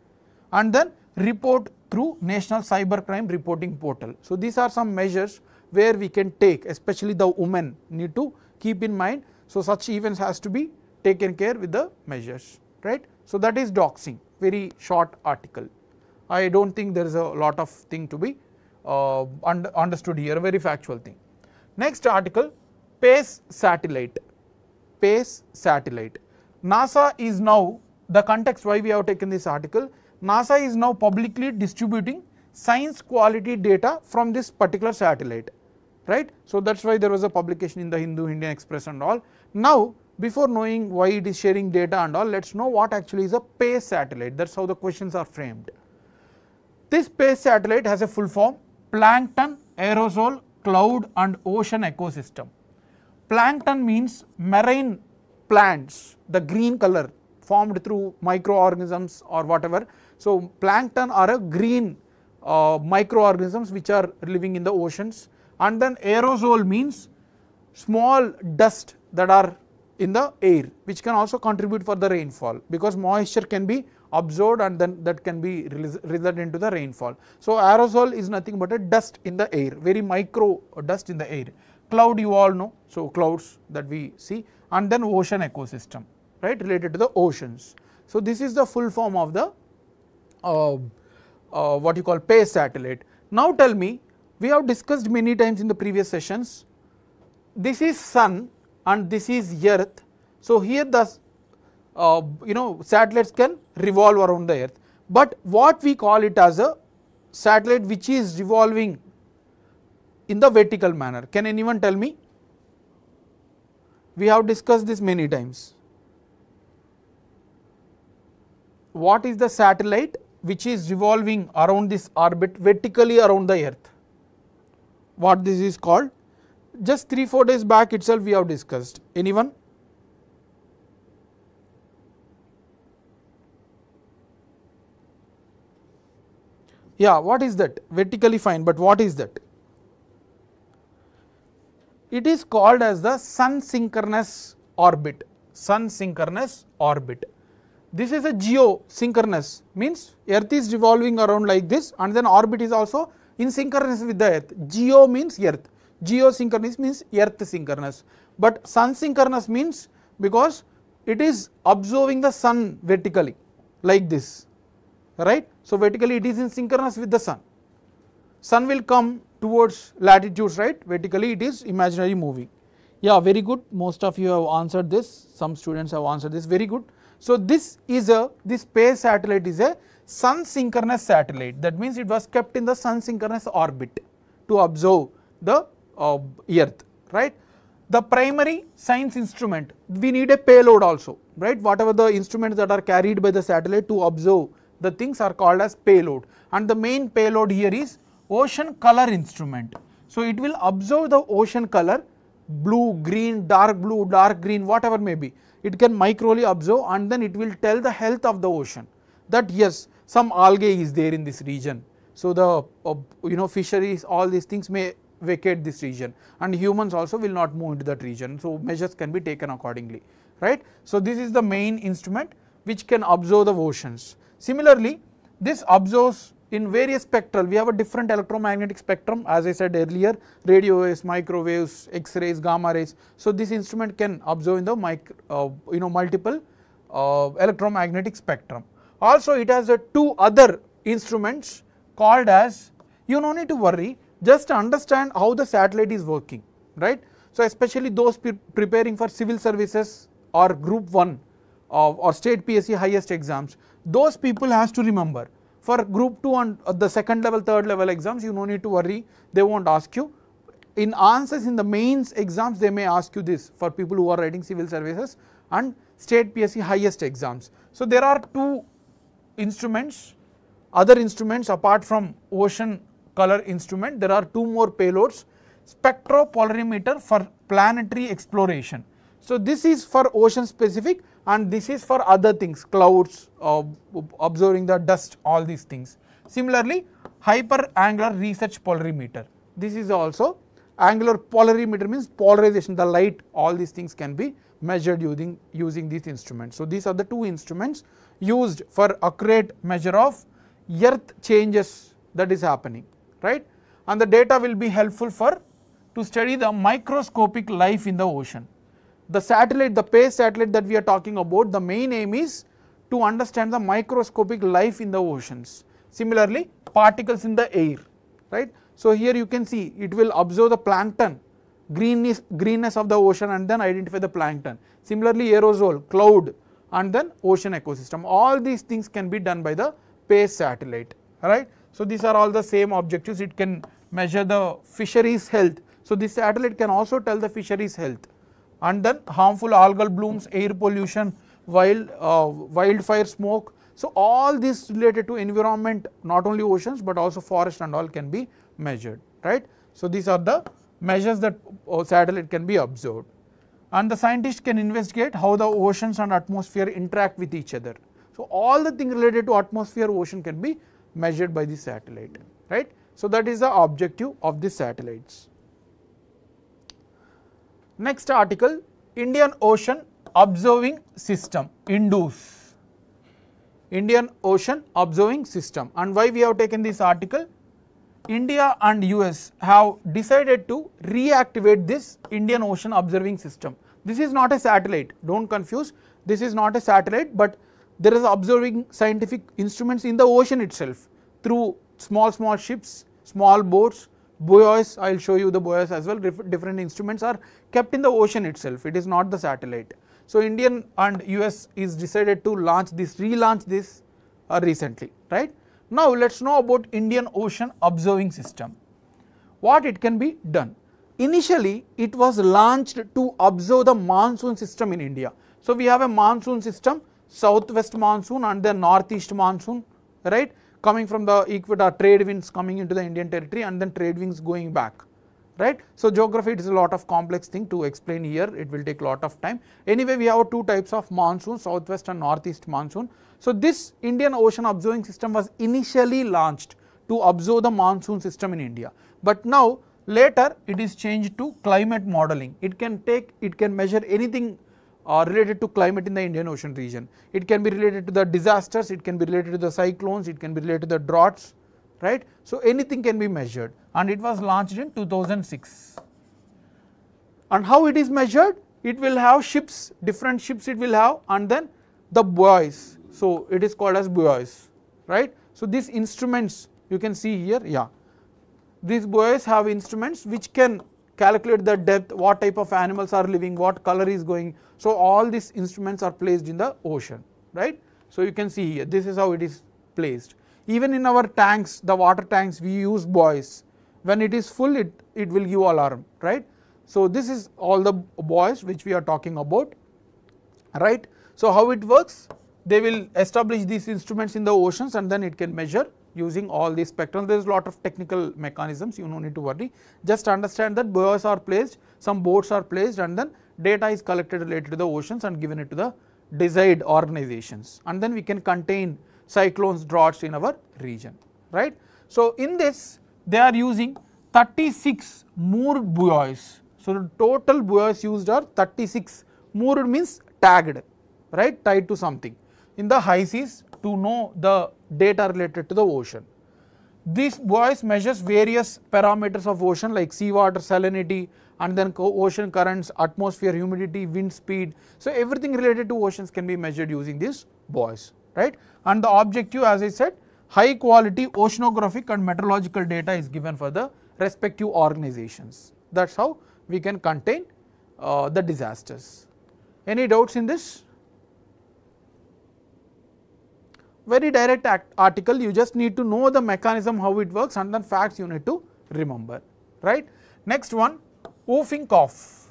and then report through National Cybercrime Reporting Portal. So, these are some measures where we can take especially the women need to keep in mind. So, such events has to be taken care with the measures right. So, that is doxing very short article. I do not think there is a lot of thing to be uh, un understood here very factual thing. Next article PACE satellite, PACE satellite. NASA is now the context why we have taken this article, NASA is now publicly distributing science quality data from this particular satellite right. So, that is why there was a publication in the Hindu, Indian Express and all. Now, before knowing why it is sharing data and all, let us know what actually is a PACE satellite, that is how the questions are framed. This PACE satellite has a full form Plankton, Aerosol, Cloud and Ocean Ecosystem. Plankton means marine plants, the green color formed through microorganisms or whatever. So, plankton are a green uh, microorganisms which are living in the oceans and then aerosol means small dust that are in the air which can also contribute for the rainfall because moisture can be absorbed and then that can be result into the rainfall. So, aerosol is nothing but a dust in the air very micro dust in the air. Cloud you all know, so clouds that we see and then ocean ecosystem right related to the oceans. So, this is the full form of the uh, uh, what you call PACE satellite. Now tell me we have discussed many times in the previous sessions this is sun and this is earth. So, here the uh, you know satellites can revolve around the earth, but what we call it as a satellite which is revolving in the vertical manner. Can anyone tell me? We have discussed this many times. What is the satellite which is revolving around this orbit vertically around the earth? What this is called? Just 3 4 days back itself we have discussed. Anyone? Yeah, what is that? Vertically fine, but what is that? It is called as the sun synchronous orbit, sun synchronous orbit. This is a geosynchronous means earth is revolving around like this and then orbit is also in synchronous with the earth. Geo means earth, geosynchronous means earth synchronous, but sun synchronous means because it is observing the sun vertically like this, right. So, vertically it is in synchronous with the sun. Sun will come towards latitudes, right, vertically it is imaginary moving. Yeah, very good. Most of you have answered this. Some students have answered this. Very good. So, this is a this PACE satellite is a sun synchronous satellite. That means it was kept in the sun synchronous orbit to observe the uh, earth, right. The primary science instrument, we need a payload also, right. Whatever the instruments that are carried by the satellite to observe the things are called as payload and the main payload here is ocean color instrument. So, it will observe the ocean color blue, green, dark blue, dark green whatever may be it can microly observe and then it will tell the health of the ocean that yes some algae is there in this region. So, the uh, you know fisheries all these things may vacate this region and humans also will not move into that region. So, measures can be taken accordingly right. So, this is the main instrument which can observe the oceans. Similarly, this observes in various spectral we have a different electromagnetic spectrum as I said earlier radio waves, microwaves, x-rays, gamma rays. So, this instrument can observe in the mic, uh, you know multiple uh, electromagnetic spectrum. Also it has a two other instruments called as you no need to worry just understand how the satellite is working right. So, especially those pre preparing for civil services or group 1 uh, or state PSC highest exams those people has to remember for group 2 and uh, the second level third level exams you no need to worry they not ask you in answers in the mains exams they may ask you this for people who are writing civil services and state PSC highest exams. So, there are two instruments other instruments apart from ocean color instrument there are two more payloads spectropolarimeter for planetary exploration. So, this is for ocean specific and this is for other things clouds uh, observing the dust all these things. Similarly, hyper angular research polarimeter this is also angular polarimeter means polarization the light all these things can be measured using using these instruments. So, these are the two instruments used for accurate measure of earth changes that is happening right and the data will be helpful for to study the microscopic life in the ocean the satellite, the PACE satellite that we are talking about, the main aim is to understand the microscopic life in the oceans. Similarly, particles in the air, right. So, here you can see it will observe the plankton, greenness, greenness of the ocean and then identify the plankton. Similarly, aerosol, cloud and then ocean ecosystem. All these things can be done by the PACE satellite, right. So, these are all the same objectives. It can measure the fisheries health. So, this satellite can also tell the fisheries health and then harmful algal blooms, air pollution, wild, uh, wildfire smoke. So, all this related to environment not only oceans, but also forest and all can be measured right. So, these are the measures that uh, satellite can be observed and the scientists can investigate how the oceans and atmosphere interact with each other. So, all the things related to atmosphere ocean can be measured by the satellite, right. So, that is the objective of the satellites. Next article Indian Ocean Observing System INDOOS Indian Ocean Observing System and why we have taken this article India and US have decided to reactivate this Indian Ocean Observing System. This is not a satellite do not confuse this is not a satellite, but there is observing scientific instruments in the ocean itself through small small ships, small boats, buoys, I will show you the buoys as well, different instruments are kept in the ocean itself, it is not the satellite. So, Indian and US is decided to launch this, relaunch this uh, recently, right. Now, let us know about Indian Ocean Observing System, what it can be done. Initially, it was launched to observe the monsoon system in India. So, we have a monsoon system, southwest monsoon and then northeast monsoon, right coming from the equator uh, trade winds coming into the Indian territory and then trade winds going back right. So, geography it is a lot of complex thing to explain here it will take lot of time. Anyway, we have two types of monsoon southwest and northeast monsoon. So, this Indian Ocean observing system was initially launched to observe the monsoon system in India, but now later it is changed to climate modeling. It can take it can measure anything uh, related to climate in the Indian Ocean region. It can be related to the disasters, it can be related to the cyclones, it can be related to the droughts, right. So, anything can be measured and it was launched in 2006. And how it is measured? It will have ships, different ships it will have and then the buoys. So, it is called as buoys, right. So, these instruments you can see here, yeah. These buoys have instruments which can calculate the depth, what type of animals are living, what color is going. So, all these instruments are placed in the ocean, right. So, you can see here this is how it is placed. Even in our tanks, the water tanks we use buoys. When it is full it, it will give alarm, right. So, this is all the buoys which we are talking about, right. So, how it works? They will establish these instruments in the oceans and then it can measure using all these spectrums. There is a lot of technical mechanisms, you no need to worry. Just understand that buoys are placed, some boats are placed and then data is collected related to the oceans and given it to the desired organizations and then we can contain cyclones, droughts in our region, right. So, in this they are using 36 moored buoys. So, the total buoys used are 36 moored means tagged, right, tied to something in the high seas to know the data related to the ocean. This buoys measures various parameters of ocean like seawater salinity and then ocean currents, atmosphere humidity, wind speed. So, everything related to oceans can be measured using this buoys, right. And the objective as I said high quality oceanographic and meteorological data is given for the respective organizations. That is how we can contain uh, the disasters. Any doubts in this? Very direct article you just need to know the mechanism how it works and then facts you need to remember right. Next one whooping cough.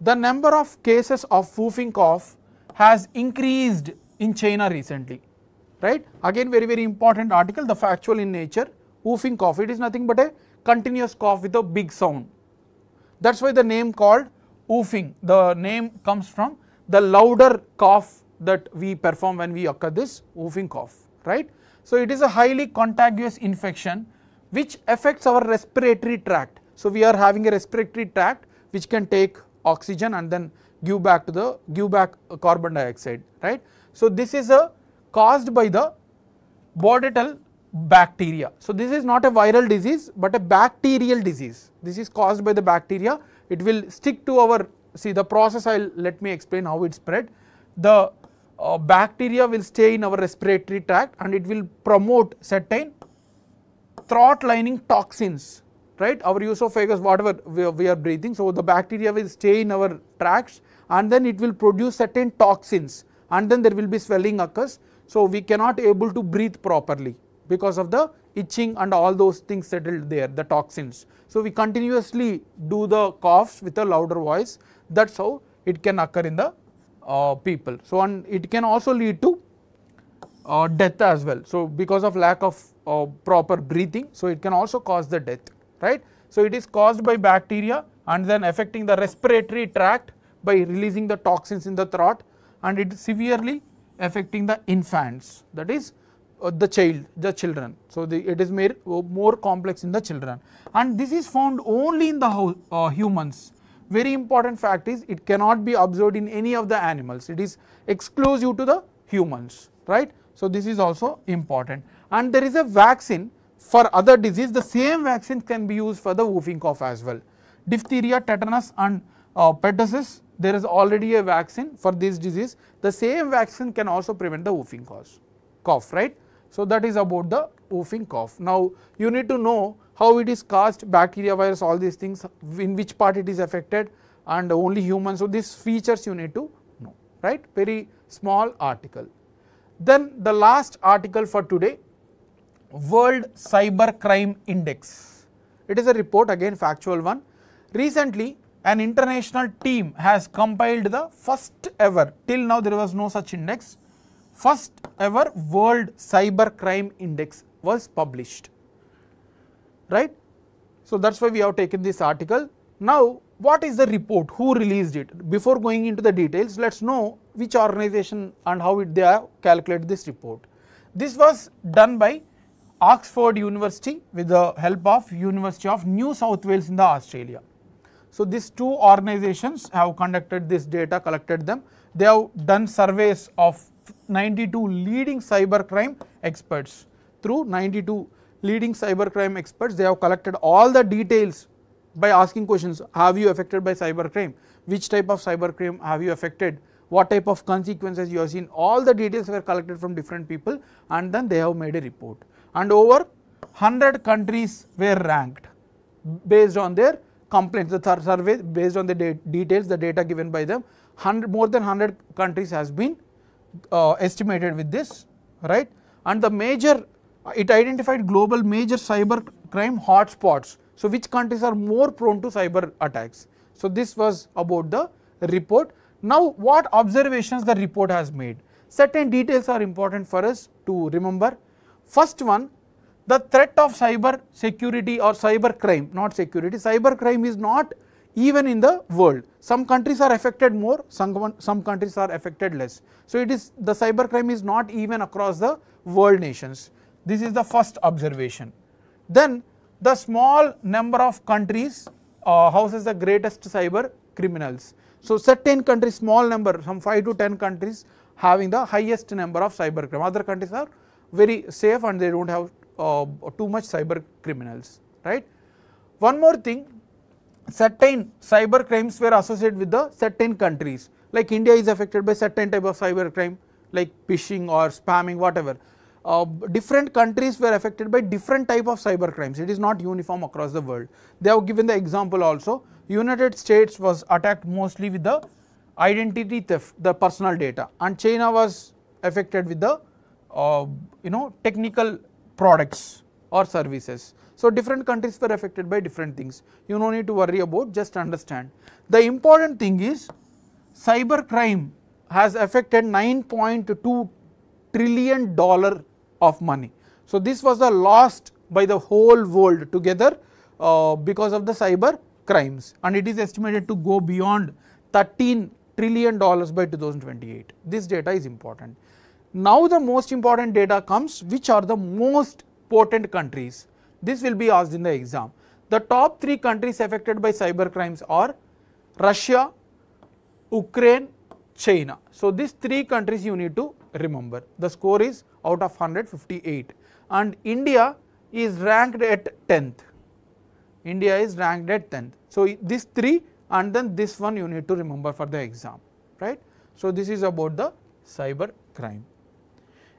The number of cases of whooping cough has increased in China recently right. Again very very important article the factual in nature whooping cough it is nothing but a continuous cough with a big sound. That is why the name called whooping the name comes from the louder cough that we perform when we occur this whooping cough, right. So, it is a highly contagious infection which affects our respiratory tract. So, we are having a respiratory tract which can take oxygen and then give back to the give back carbon dioxide, right. So, this is a caused by the Bordetella bacteria. So, this is not a viral disease, but a bacterial disease. This is caused by the bacteria. It will stick to our see the process I will let me explain how it spread. The uh, bacteria will stay in our respiratory tract and it will promote certain throat lining toxins right our esophagus whatever we, we are breathing. So, the bacteria will stay in our tracts and then it will produce certain toxins and then there will be swelling occurs. So, we cannot able to breathe properly because of the itching and all those things settled there the toxins. So, we continuously do the coughs with a louder voice that is how it can occur in the uh, people. So, and it can also lead to uh, death as well. So, because of lack of uh, proper breathing, so it can also cause the death, right. So, it is caused by bacteria and then affecting the respiratory tract by releasing the toxins in the throat and it is severely affecting the infants that is uh, the child, the children. So, the, it is more, more complex in the children and this is found only in the uh, humans. Very important fact is it cannot be observed in any of the animals, it is exclusive to the humans, right. So, this is also important and there is a vaccine for other disease, the same vaccine can be used for the whooping cough as well. Diphtheria, tetanus and uh, pertussis, there is already a vaccine for this disease, the same vaccine can also prevent the whooping cough, cough right. So, that is about the whooping cough. Now, you need to know how it is caused, bacteria, virus, all these things, in which part it is affected and only humans. So, these features you need to know, right, very small article. Then the last article for today, World Cyber Crime Index. It is a report again factual one. Recently, an international team has compiled the first ever, till now there was no such index, first ever world cyber crime index was published right. So, that is why we have taken this article. Now, what is the report, who released it? Before going into the details, let us know which organization and how it, they have calculated this report. This was done by Oxford University with the help of University of New South Wales in the Australia. So, these two organizations have conducted this data, collected them. They have done surveys of 92 leading cybercrime experts. Through 92 leading cybercrime experts, they have collected all the details by asking questions, have you affected by cybercrime, which type of cybercrime have you affected, what type of consequences you have seen, all the details were collected from different people and then they have made a report. And over 100 countries were ranked based on their complaints, the survey based on the details, the data given by them, 100, more than 100 countries has been uh, estimated with this right and the major it identified global major cyber crime hotspots. So, which countries are more prone to cyber attacks. So, this was about the report. Now, what observations the report has made? Certain details are important for us to remember. First one, the threat of cyber security or cyber crime, not security, cyber crime is not even in the world. Some countries are affected more, some, some countries are affected less. So, it is the cyber crime is not even across the world nations. This is the first observation. Then the small number of countries uh, houses the greatest cyber criminals. So, certain countries small number some 5 to 10 countries having the highest number of cyber crime. Other countries are very safe and they do not have uh, too much cyber criminals right. One more thing certain cyber crimes were associated with the certain countries. Like India is affected by certain type of cyber crime like phishing or spamming whatever. Uh, different countries were affected by different type of cyber crimes it is not uniform across the world. They have given the example also. United States was attacked mostly with the identity theft the personal data. And China was affected with the uh, you know technical products or services. So, different countries were affected by different things, you no need to worry about just understand. The important thing is cyber crime has affected 9.2 trillion dollar of money. So, this was the lost by the whole world together uh, because of the cyber crimes and it is estimated to go beyond 13 trillion dollars by 2028. This data is important. Now, the most important data comes which are the most potent countries this will be asked in the exam. The top 3 countries affected by cyber crimes are Russia, Ukraine, China. So, these 3 countries you need to remember. The score is out of 158 and India is ranked at 10th. India is ranked at 10th. So, these 3 and then this one you need to remember for the exam, right. So, this is about the cyber crime.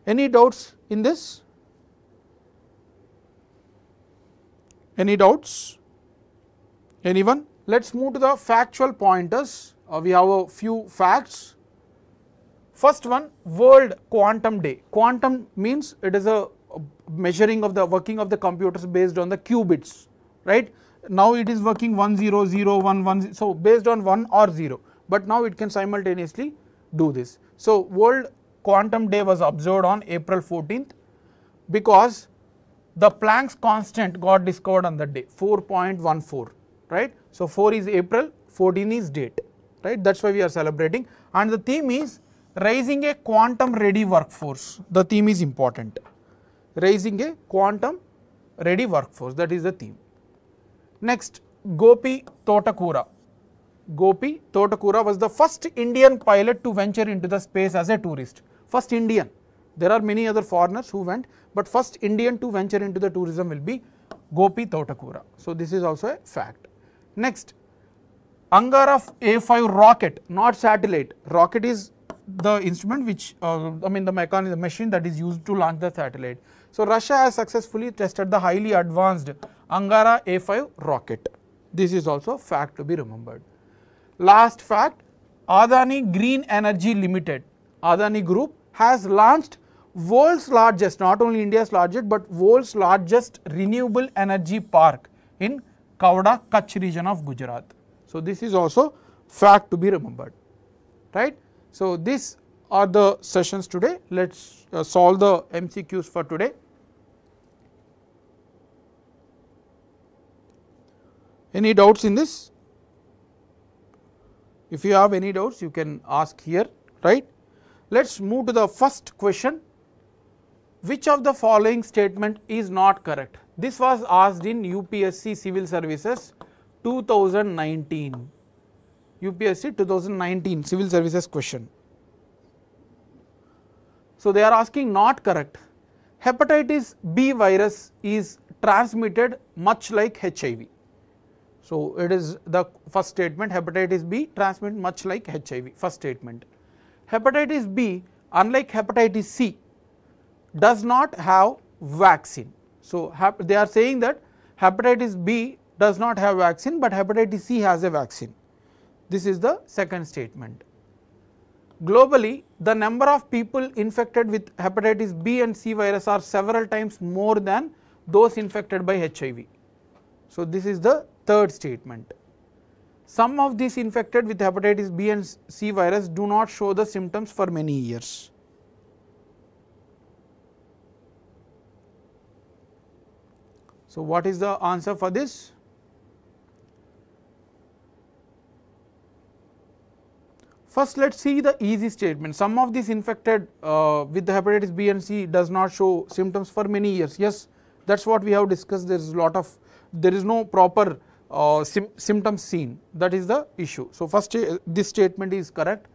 Any doubts in this? Any doubts? Anyone? Let us move to the factual pointers. Uh, we have a few facts. First one World Quantum Day. Quantum means it is a measuring of the working of the computers based on the qubits, right. Now it is working 1 0 0 1 1 so based on 1 or 0, but now it can simultaneously do this. So World Quantum Day was observed on April 14th because the Planck's constant got discovered on that day 4.14 right. So, 4 is April 14 is date right that is why we are celebrating and the theme is raising a quantum ready workforce the theme is important raising a quantum ready workforce that is the theme. Next Gopi Thotakura. Gopi Thotakura was the first Indian pilot to venture into the space as a tourist. First Indian. There are many other foreigners who went, but first Indian to venture into the tourism will be Gopi Thotakura. So, this is also a fact. Next, Angara A5 rocket, not satellite. Rocket is the instrument which, uh, I mean the mechanism, machine that is used to launch the satellite. So, Russia has successfully tested the highly advanced Angara A5 rocket. This is also a fact to be remembered. Last fact, Adani Green Energy Limited, Adani Group has launched world's largest, not only India's largest, but world's largest renewable energy park in Khavda Kutch region of Gujarat. So, this is also fact to be remembered, right. So, these are the sessions today. Let us uh, solve the MCQs for today. Any doubts in this? If you have any doubts, you can ask here, right. Let us move to the first question which of the following statement is not correct? This was asked in UPSC Civil Services 2019, UPSC 2019 Civil Services question. So, they are asking not correct. Hepatitis B virus is transmitted much like HIV. So, it is the first statement hepatitis B transmit much like HIV first statement. Hepatitis B unlike hepatitis C does not have vaccine. So, they are saying that hepatitis B does not have vaccine, but hepatitis C has a vaccine. This is the second statement. Globally, the number of people infected with hepatitis B and C virus are several times more than those infected by HIV. So, this is the third statement. Some of these infected with hepatitis B and C virus do not show the symptoms for many years. So, what is the answer for this? First, let us see the easy statement. Some of these infected uh, with the hepatitis B and C does not show symptoms for many years. Yes, that is what we have discussed. There is a lot of, there is no proper uh, sim symptoms seen. That is the issue. So, first uh, this statement is correct.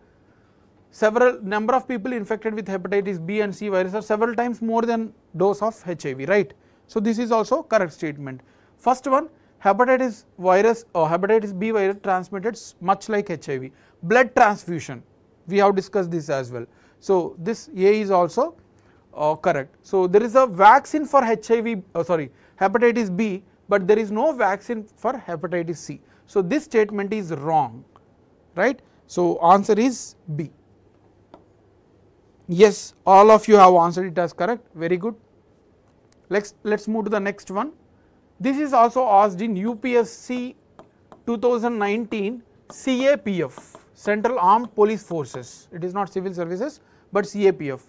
Several number of people infected with hepatitis B and C virus are several times more than dose of HIV, right. So, this is also correct statement. First one hepatitis virus or hepatitis B virus transmitted much like HIV. Blood transfusion we have discussed this as well. So, this A is also uh, correct. So, there is a vaccine for HIV uh, sorry hepatitis B, but there is no vaccine for hepatitis C. So, this statement is wrong right. So, answer is B. Yes, all of you have answered it as correct very good. Let's let's move to the next one. This is also asked in UPSC 2019 CAPF Central Armed Police Forces. It is not civil services, but CAPF.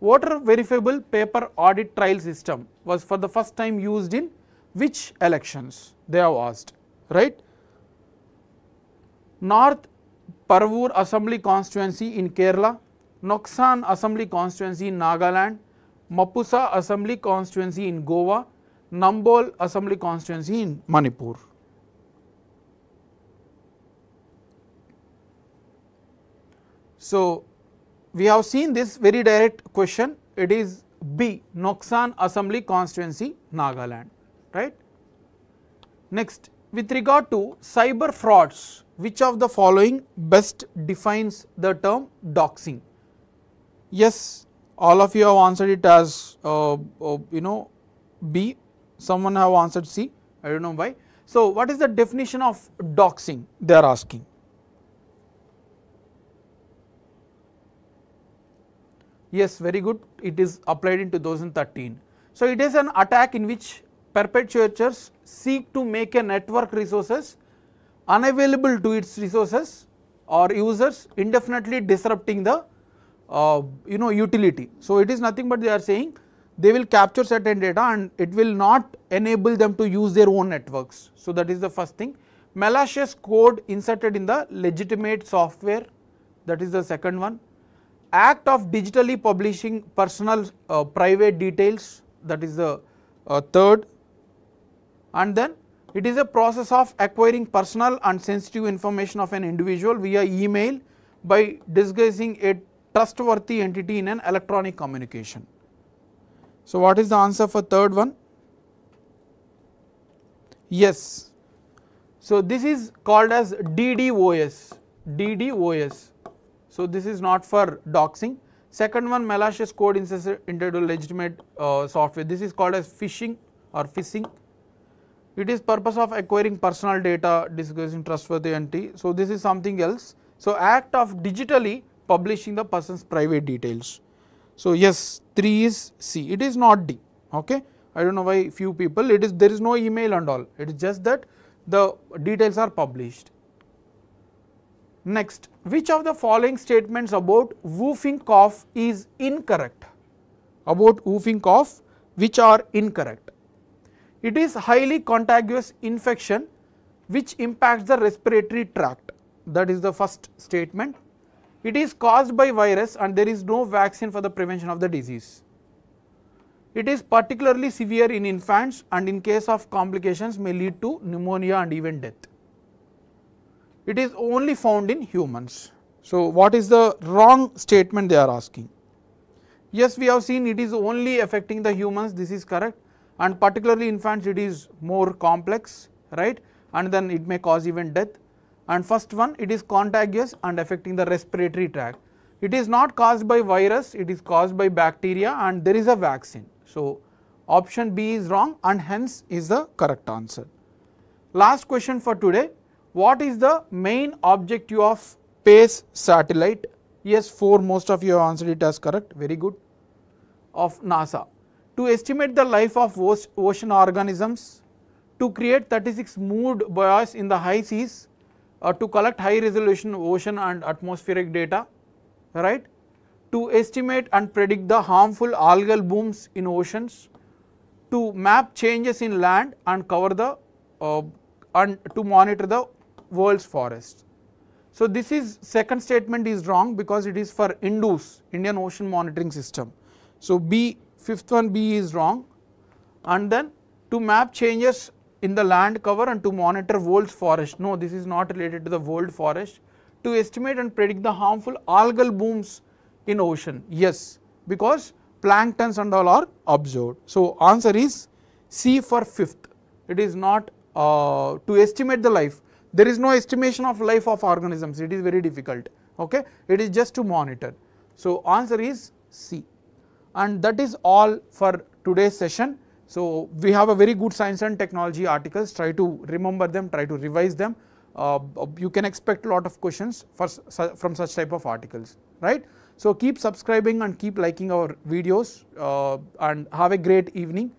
Voter verifiable paper audit trial system was for the first time used in which elections? They have asked, right? North Paravur Assembly constituency in Kerala, Noksen Assembly constituency in Nagaland, Mapusa Assembly constituency in Goa, Nambol Assembly constituency in Manipur. So, we have seen this very direct question it is B Noksen Assembly constituency Nagaland right. Next with regard to cyber frauds which of the following best defines the term doxing? Yes all of you have answered it as uh, uh, you know B, someone have answered C, I do not know why. So, what is the definition of doxing they are asking? Yes, very good, it is applied in 2013. So, it is an attack in which perpetrators seek to make a network resources unavailable to its resources or users indefinitely disrupting the uh, you know utility. So, it is nothing but they are saying they will capture certain data and it will not enable them to use their own networks. So, that is the first thing. Malicious code inserted in the legitimate software that is the second one. Act of digitally publishing personal uh, private details that is the uh, third and then it is a process of acquiring personal and sensitive information of an individual via email by disguising a trustworthy entity in an electronic communication. So, what is the answer for third one? Yes. So, this is called as DDoS, DDoS. So, this is not for doxing. Second one malicious code inserted into legitimate uh, software. This is called as phishing or phishing. It is purpose of acquiring personal data, disguising trustworthy entity. So, this is something else. So, act of digitally publishing the person's private details. So, yes 3 is C, it is not D. Okay. I do not know why few people it is there is no email and all it is just that the details are published. Next which of the following statements about whooping cough is incorrect about whooping cough which are incorrect. It is highly contagious infection which impacts the respiratory tract that is the first statement. It is caused by virus and there is no vaccine for the prevention of the disease. It is particularly severe in infants and in case of complications may lead to pneumonia and even death. It is only found in humans. So, what is the wrong statement they are asking? Yes, we have seen it is only affecting the humans, this is correct and particularly infants it is more complex, right and then it may cause even death. And first one it is contagious and affecting the respiratory tract. It is not caused by virus, it is caused by bacteria and there is a vaccine. So, option B is wrong and hence is the correct answer. Last question for today, what is the main objective of PACE satellite? Yes, 4 most of you have answered it as correct, very good, of NASA. To estimate the life of ocean organisms, to create 36 moored buoys in the high seas, uh, to collect high resolution ocean and atmospheric data, right to estimate and predict the harmful algal blooms in oceans, to map changes in land and cover the uh, and to monitor the world's forests. So, this is second statement is wrong because it is for INDOOS Indian Ocean Monitoring System. So, B fifth one B is wrong and then to map changes in the land cover and to monitor world's forest. No, this is not related to the world forest. To estimate and predict the harmful algal blooms in ocean? Yes, because planktons and all are observed. So, answer is C for fifth. It is not uh, to estimate the life. There is no estimation of life of organisms. It is very difficult. Okay, it is just to monitor. So, answer is C. And that is all for today's session. So, we have a very good science and technology articles. Try to remember them. Try to revise them. Uh, you can expect a lot of questions for, from such type of articles, right? So, keep subscribing and keep liking our videos uh, and have a great evening.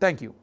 Thank you.